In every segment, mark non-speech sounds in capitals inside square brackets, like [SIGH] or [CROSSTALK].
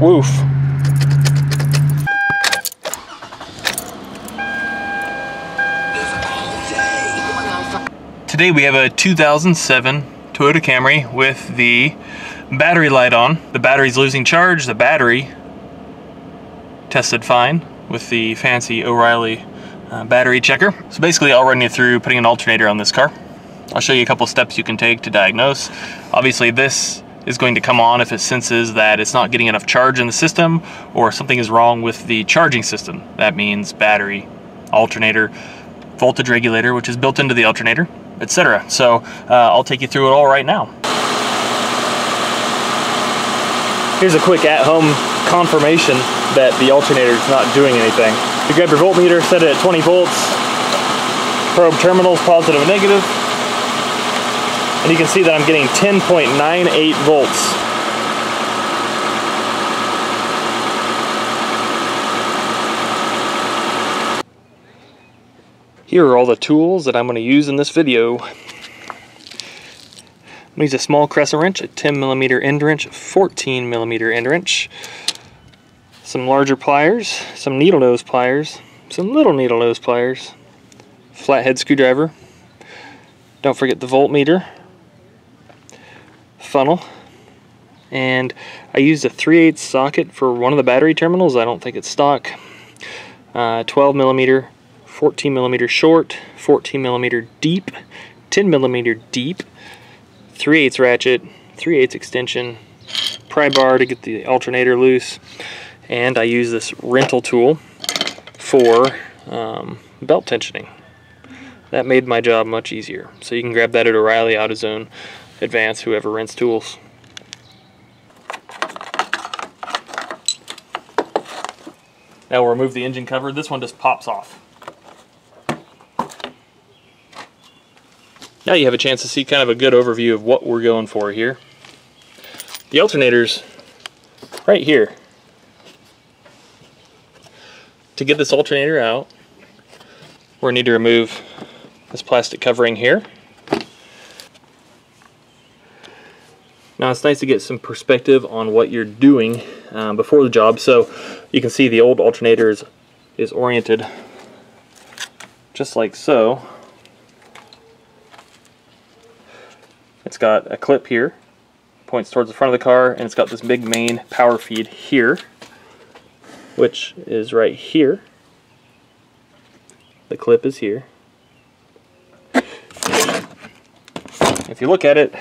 Woof. Today we have a 2007 Toyota Camry with the battery light on. The battery's losing charge. The battery tested fine with the fancy O'Reilly uh, battery checker. So basically I'll run you through putting an alternator on this car. I'll show you a couple steps you can take to diagnose. Obviously this is going to come on if it senses that it's not getting enough charge in the system or something is wrong with the charging system. That means battery, alternator, voltage regulator, which is built into the alternator, etc. So uh, I'll take you through it all right now. Here's a quick at-home confirmation that the alternator is not doing anything. You grab your voltmeter, set it at 20 volts, probe terminals, positive and negative, and you can see that I'm getting 10.98 volts. Here are all the tools that I'm going to use in this video. I'm use a small crescent wrench, a 10 millimeter end wrench, a 14 millimeter end wrench, some larger pliers, some needle nose pliers, some little needle nose pliers, flathead screwdriver. Don't forget the voltmeter, funnel and I used a 3 8 socket for one of the battery terminals. I don't think it's stock. Uh, 12 millimeter, 14 millimeter short, 14 millimeter deep, 10 millimeter deep, 3 8 ratchet, 3 8 extension, pry bar to get the alternator loose, and I use this rental tool for um, belt tensioning. That made my job much easier. So you can grab that at O'Reilly, AutoZone, Advance, whoever rents tools. Now we'll remove the engine cover. This one just pops off. Now you have a chance to see kind of a good overview of what we're going for here. The alternator's right here. To get this alternator out, we're going to need to remove this plastic covering here. Now it's nice to get some perspective on what you're doing um, before the job. So you can see the old alternator is, is oriented just like so. It's got a clip here, points towards the front of the car, and it's got this big main power feed here, which is right here. The clip is here. If you look at it,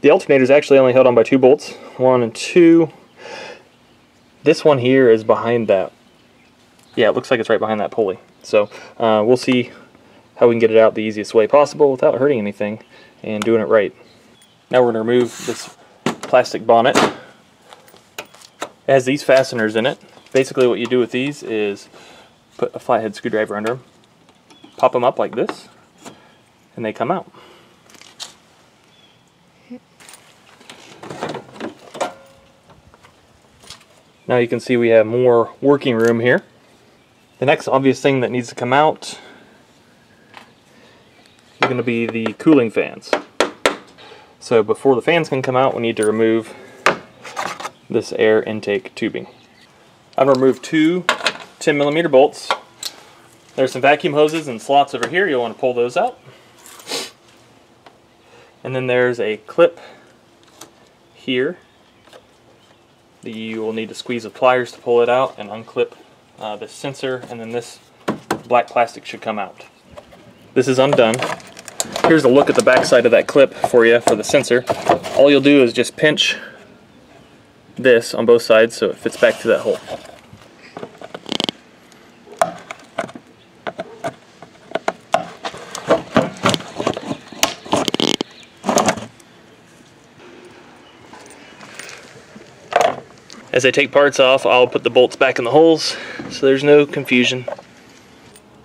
the alternator is actually only held on by two bolts, one and two. This one here is behind that. Yeah, it looks like it's right behind that pulley. So uh, we'll see how we can get it out the easiest way possible without hurting anything and doing it right. Now we're going to remove this plastic bonnet. It has these fasteners in it. Basically what you do with these is put a flathead screwdriver under them, pop them up like this, and they come out. Now you can see we have more working room here. The next obvious thing that needs to come out is going to be the cooling fans. So before the fans can come out, we need to remove this air intake tubing. I've removed two 10 millimeter bolts. There's some vacuum hoses and slots over here. You'll want to pull those out. And then there's a clip here you will need to squeeze with pliers to pull it out and unclip uh, the sensor and then this black plastic should come out. This is undone. Here's a look at the back side of that clip for you for the sensor. All you'll do is just pinch this on both sides so it fits back to that hole. As I take parts off, I'll put the bolts back in the holes so there's no confusion.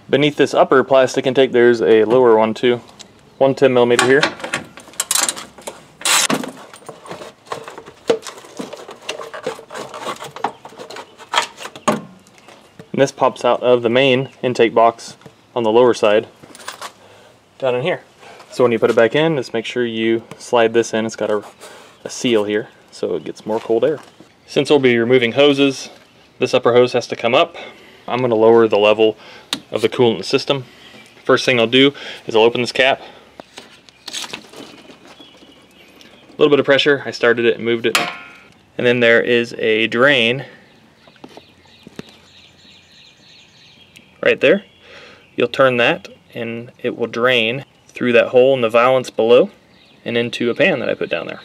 Beneath this upper plastic intake, there's a lower one too. 110 millimeter here. And this pops out of the main intake box on the lower side down in here. So when you put it back in, just make sure you slide this in. It's got a, a seal here so it gets more cold air. Since we'll be removing hoses, this upper hose has to come up. I'm going to lower the level of the coolant system. First thing I'll do is I'll open this cap. A little bit of pressure, I started it and moved it. And then there is a drain right there. You'll turn that and it will drain through that hole in the valance below and into a pan that I put down there.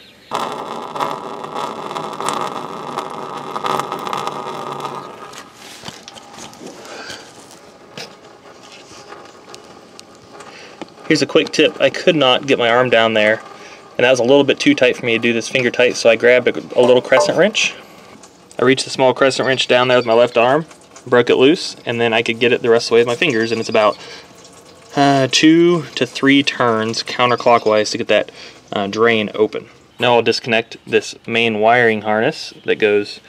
Here's a quick tip. I could not get my arm down there and that was a little bit too tight for me to do this finger tight so I grabbed a, a little crescent wrench. I reached the small crescent wrench down there with my left arm, broke it loose, and then I could get it the rest of the way with my fingers and it's about uh, two to three turns counterclockwise to get that uh, drain open. Now I'll disconnect this main wiring harness that goes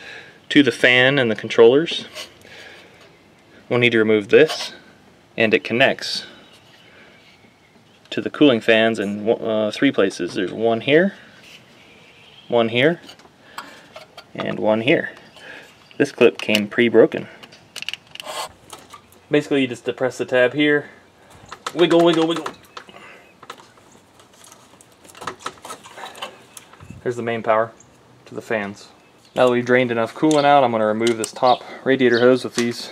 to the fan and the controllers. We'll need to remove this and it connects to the cooling fans in uh, three places. There's one here, one here, and one here. This clip came pre-broken. Basically, you just depress the tab here, wiggle, wiggle, wiggle. There's the main power to the fans. Now that we've drained enough coolant out, I'm going to remove this top radiator hose with these.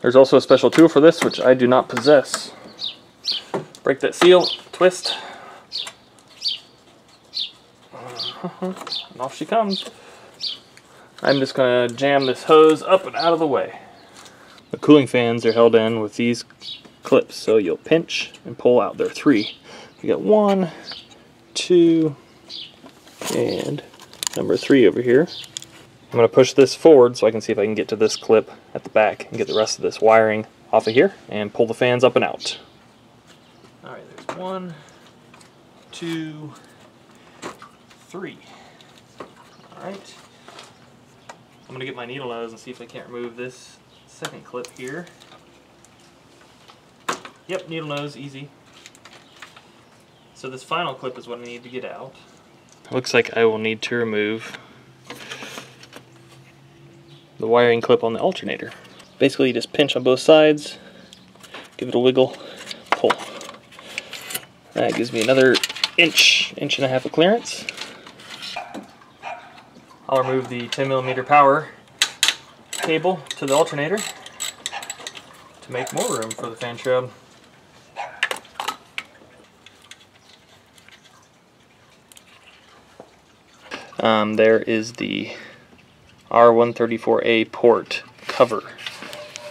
There's also a special tool for this, which I do not possess. Break that seal, twist. and off she comes. I'm just to jam this hose up and out of the way. The cooling fans are held in with these clips, so you'll pinch and pull out. There are three. You got one, two, and number three over here. I'm to push this forward so I can see if I can get to this clip at the back and get the rest of this wiring off of here and pull the fans up and out. One, two, three. Alright. I'm going to get my needle nose and see if I can't remove this second clip here. Yep, needle nose, easy. So this final clip is what I need to get out. Looks like I will need to remove the wiring clip on the alternator. Basically you just pinch on both sides, give it a wiggle, pull. That gives me another inch, inch and a half of clearance. I'll remove the 10 millimeter power cable to the alternator to make more room for the fan shroud. Um, there is the R134A port cover.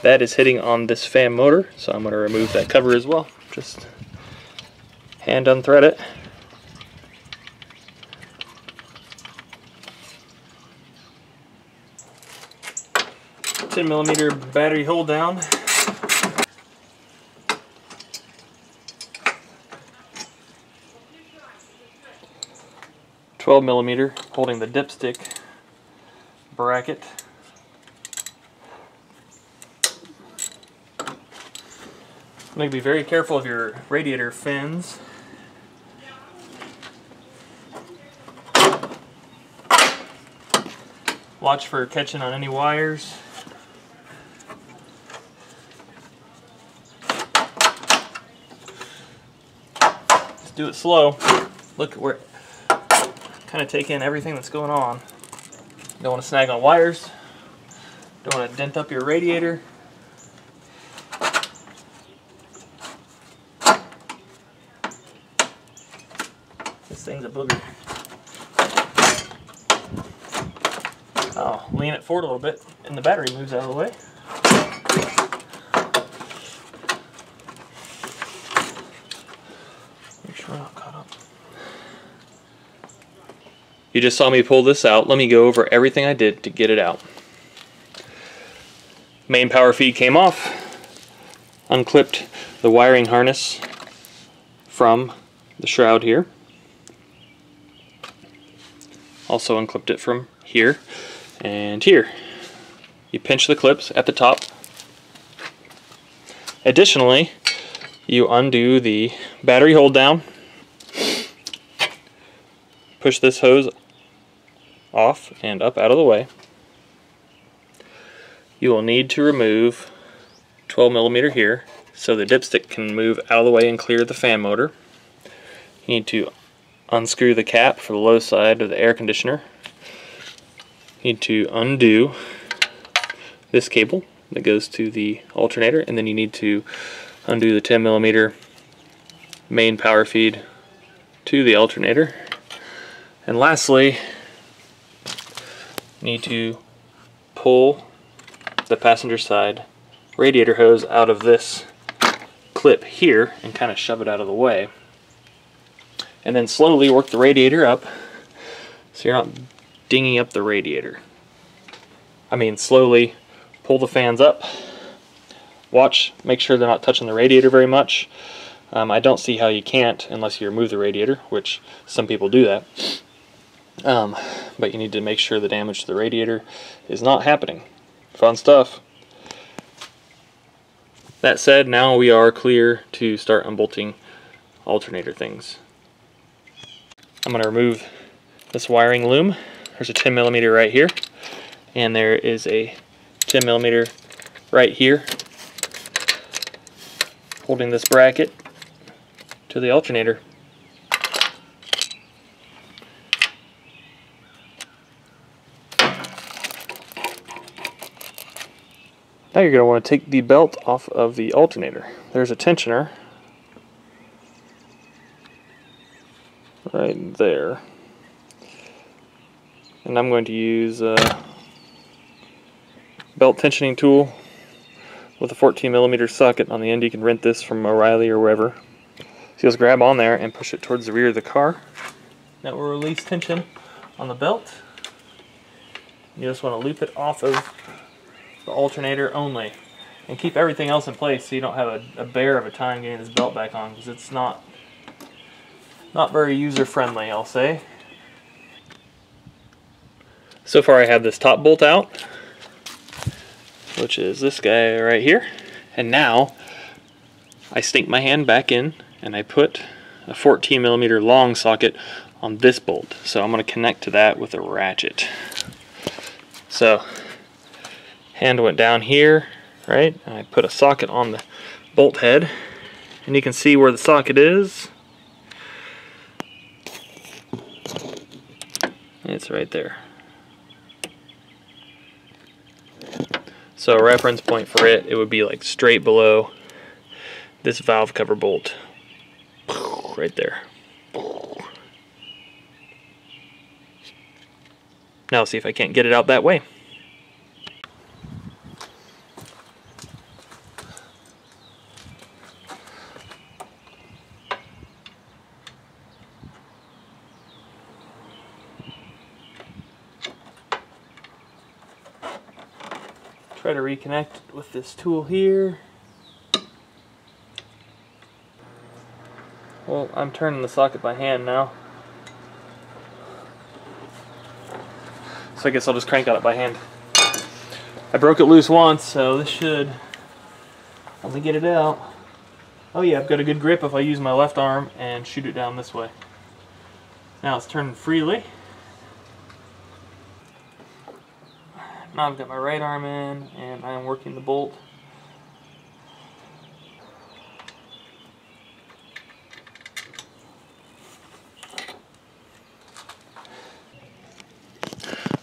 That is hitting on this fan motor, so I'm going to remove that cover as well. Just hand unthread it. Ten millimeter battery hold down. Twelve millimeter holding the dipstick bracket. You Need to be very careful of your radiator fins. Watch for catching on any wires. Just do it slow. Look, we're kind of take in everything that's going on. Don't want to snag on wires. Don't want to dent up your radiator. This thing's a booger. I'll lean it forward a little bit and the battery moves out of the way. Make sure we're not caught up. You just saw me pull this out. Let me go over everything I did to get it out. Main power feed came off. Unclipped the wiring harness from the shroud here. Also unclipped it from here and here. You pinch the clips at the top. Additionally, you undo the battery hold down, push this hose off and up out of the way. You will need to remove 12 millimeter here so the dipstick can move out of the way and clear the fan motor. You need to unscrew the cap for the low side of the air conditioner. You need to undo this cable that goes to the alternator and then you need to undo the 10 millimeter main power feed to the alternator. And lastly, need to pull the passenger side radiator hose out of this clip here and kind of shove it out of the way. And then slowly work the radiator up so you're not dinging up the radiator. I mean slowly pull the fans up. Watch, make sure they're not touching the radiator very much. Um, I don't see how you can't unless you remove the radiator, which some people do that. Um, but you need to make sure the damage to the radiator is not happening. Fun stuff. That said, now we are clear to start unbolting alternator things. I'm going to remove this wiring loom. There's a 10 millimeter right here, and there is a 10 millimeter right here holding this bracket to the alternator. Now you're going to want to take the belt off of the alternator. There's a tensioner right there. And I'm going to use a belt tensioning tool with a 14 millimeter socket on the end. You can rent this from O'Reilly or wherever. So you just grab on there and push it towards the rear of the car. That will release tension on the belt. You just want to loop it off of the alternator only and keep everything else in place so you don't have a, a bear of a time getting this belt back on because it's not not very user friendly I'll say. So far I have this top bolt out which is this guy right here. And now I stink my hand back in and I put a 14 millimeter long socket on this bolt. So I'm going to connect to that with a ratchet. So hand went down here, right? And I put a socket on the bolt head and you can see where the socket is. It's right there. So a reference point for it, it would be like straight below this valve cover bolt. Right there. Now see if I can't get it out that way. Try to reconnect with this tool here. Well, I'm turning the socket by hand now. So I guess I'll just crank on it by hand. I broke it loose once, so this should let me get it out. Oh yeah, I've got a good grip if I use my left arm and shoot it down this way. Now it's turning freely. Now I've got my right arm in and I am working the bolt.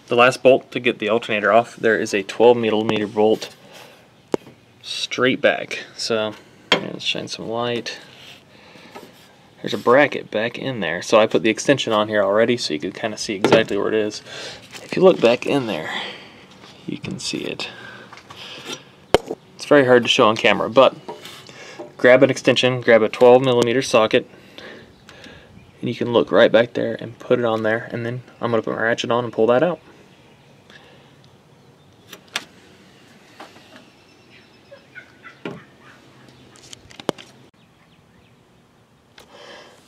The last bolt to get the alternator off, there is a 12 millimeter bolt straight back. So let's shine some light. There's a bracket back in there. So I put the extension on here already so you can kind of see exactly where it is. If you look back in there, you can see it. It's very hard to show on camera, but grab an extension, grab a 12 millimeter socket, and you can look right back there and put it on there, and then I'm going to put my ratchet on and pull that out.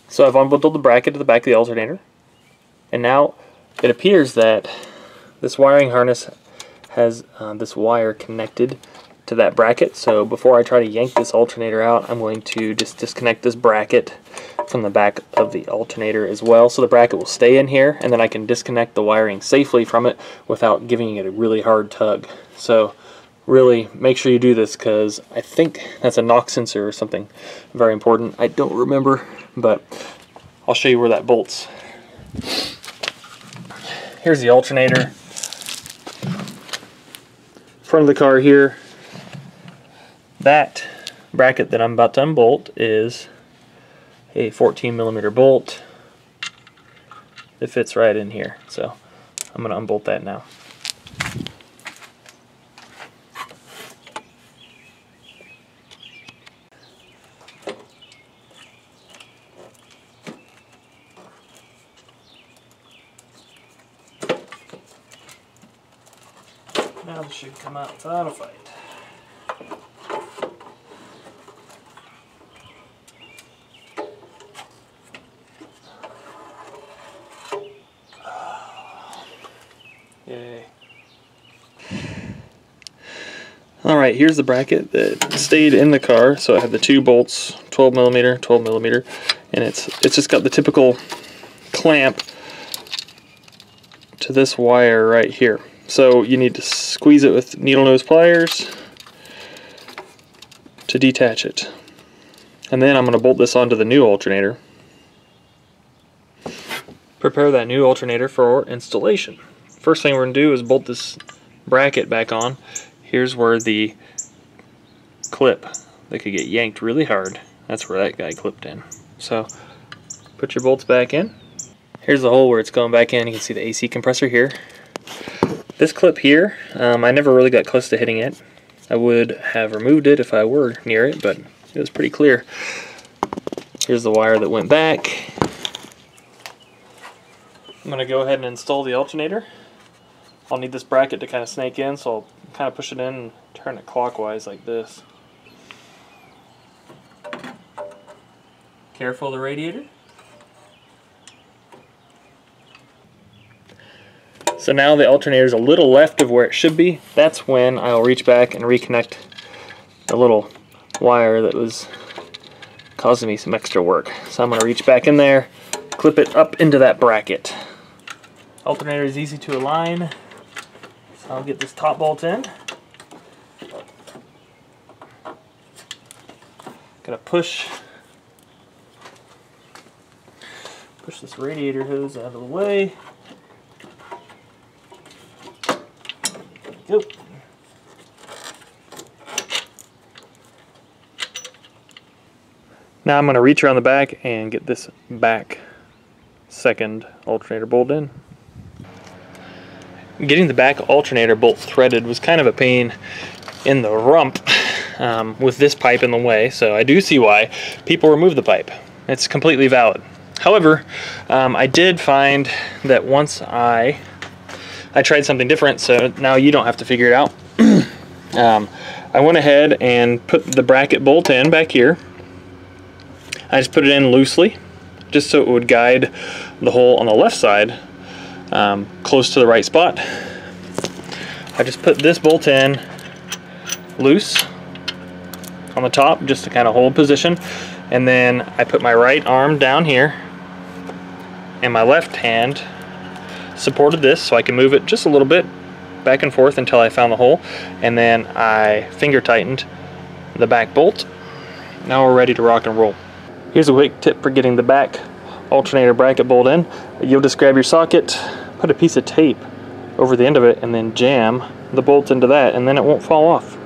So I've unbundled the bracket to the back of the alternator, and now it appears that this wiring harness has uh, this wire connected to that bracket. So before I try to yank this alternator out, I'm going to just disconnect this bracket from the back of the alternator as well so the bracket will stay in here and then I can disconnect the wiring safely from it without giving it a really hard tug. So really make sure you do this because I think that's a knock sensor or something very important. I don't remember, but I'll show you where that bolts. Here's the alternator. Front of the car here. That bracket that I'm about to unbolt is a 14 millimeter bolt. It fits right in here. So I'm going to unbolt that now. Now this should come out without a fight. [SIGHS] Yay. Alright, here's the bracket that stayed in the car. So I have the two bolts, 12 millimeter, 12 millimeter, and it's it's just got the typical clamp to this wire right here. So you need to squeeze it with needle nose pliers to detach it. And then I'm going to bolt this onto the new alternator. Prepare that new alternator for installation. First thing we're going to do is bolt this bracket back on. Here's where the clip that could get yanked really hard. That's where that guy clipped in. So put your bolts back in. Here's the hole where it's going back in. You can see the AC compressor here. This clip here, um, I never really got close to hitting it. I would have removed it if I were near it, but it was pretty clear. Here's the wire that went back. I'm going to go ahead and install the alternator. I'll need this bracket to kind of snake in, so I'll kind of push it in and turn it clockwise like this. Careful of the radiator. So now the alternator is a little left of where it should be. That's when I'll reach back and reconnect the little wire that was causing me some extra work. So I'm going to reach back in there, clip it up into that bracket. Alternator is easy to align. So I'll get this top bolt in. Gonna push push this radiator hose out of the way. Go. Now I'm going to reach around the back and get this back second alternator bolt in. Getting the back alternator bolt threaded was kind of a pain in the rump um, with this pipe in the way, so I do see why people remove the pipe. It's completely valid. However, um, I did find that once I I tried something different, so now you don't have to figure it out. [CLEARS THROAT] um, I went ahead and put the bracket bolt in back here. I just put it in loosely, just so it would guide the hole on the left side um, close to the right spot. I just put this bolt in loose on the top just to kind of hold position and then I put my right arm down here and my left hand supported this so I can move it just a little bit back and forth until I found the hole and then I finger tightened the back bolt. Now we're ready to rock and roll. Here's a quick tip for getting the back alternator bracket bolt in. You'll just grab your socket, put a piece of tape over the end of it and then jam the bolt into that and then it won't fall off.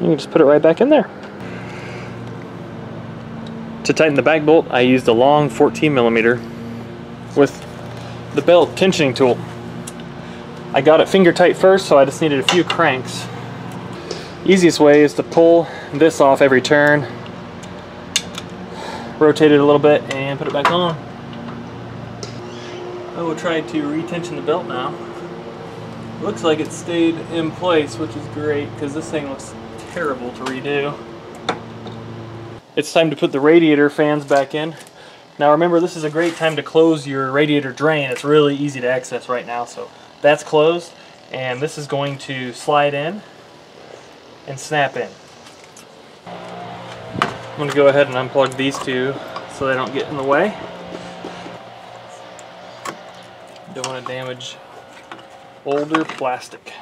You can just put it right back in there. To tighten the back bolt, I used a long 14 millimeter with the belt tensioning tool. I got it finger tight first, so I just needed a few cranks. Easiest way is to pull this off every turn, rotate it a little bit, and put it back on. I will try to retension the belt now. Looks like it stayed in place, which is great, because this thing looks terrible to redo. It's time to put the radiator fans back in. Now remember, this is a great time to close your radiator drain. It's really easy to access right now. So that's closed, and this is going to slide in and snap in. I'm going to go ahead and unplug these two so they don't get in the way. Don't want to damage older plastic.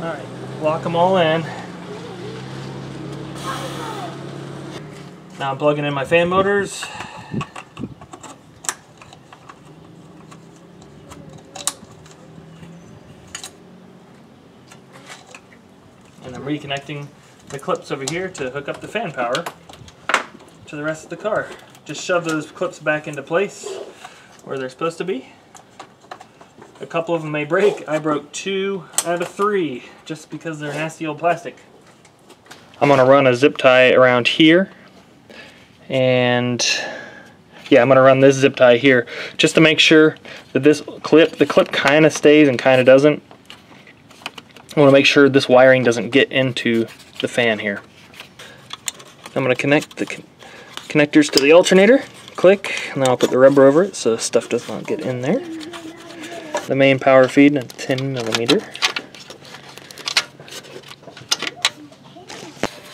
Alright, lock them all in. Now I'm plugging in my fan motors. And I'm reconnecting the clips over here to hook up the fan power to the rest of the car. Just shove those clips back into place where they're supposed to be. A couple of them may break. I broke two out of three just because they're nasty old plastic. I'm gonna run a zip tie around here and yeah, I'm gonna run this zip tie here just to make sure that this clip, the clip kind of stays and kind of doesn't. I wanna make sure this wiring doesn't get into the fan here. I'm gonna connect the con connectors to the alternator, click, and then I'll put the rubber over it so stuff does not get in there the main power feed a 10 millimeter.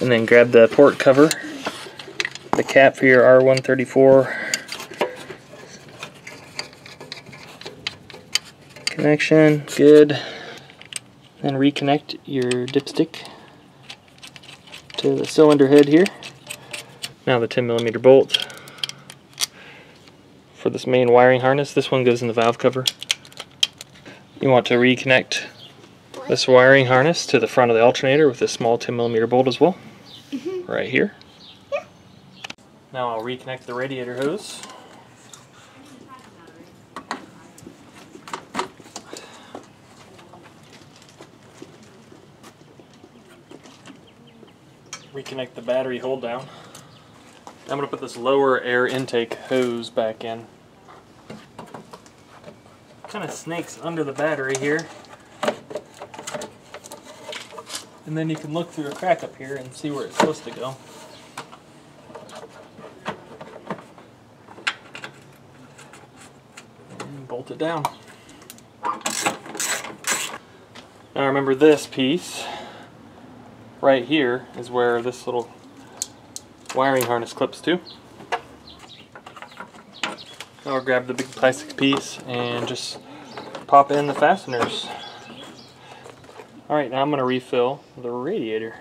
And then grab the port cover, the cap for your R134 connection, good. Then reconnect your dipstick to the cylinder head here. Now the 10 millimeter bolt for this main wiring harness. This one goes in the valve cover. You want to reconnect this wiring harness to the front of the alternator with a small 10 millimeter bolt as well. Mm -hmm. Right here. Yeah. Now I'll reconnect the radiator hose. Reconnect the battery hold down. I'm going to put this lower air intake hose back in kind of snakes under the battery here. And then you can look through a crack up here and see where it's supposed to go. And bolt it down. Now remember this piece right here is where this little wiring harness clips to. I'll grab the big plastic piece and just pop in the fasteners. Alright, now I'm going to refill the radiator.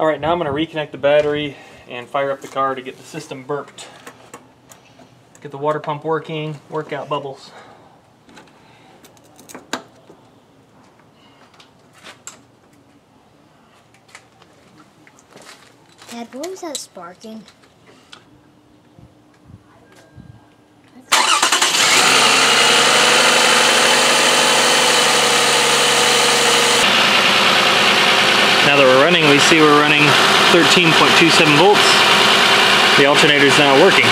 Alright, now I'm going to reconnect the battery and fire up the car to get the system burped. Get the water pump working, work out bubbles. Dad, what was that sparking? Now that we're running, we see we're running 13.27 volts. The alternator is now working.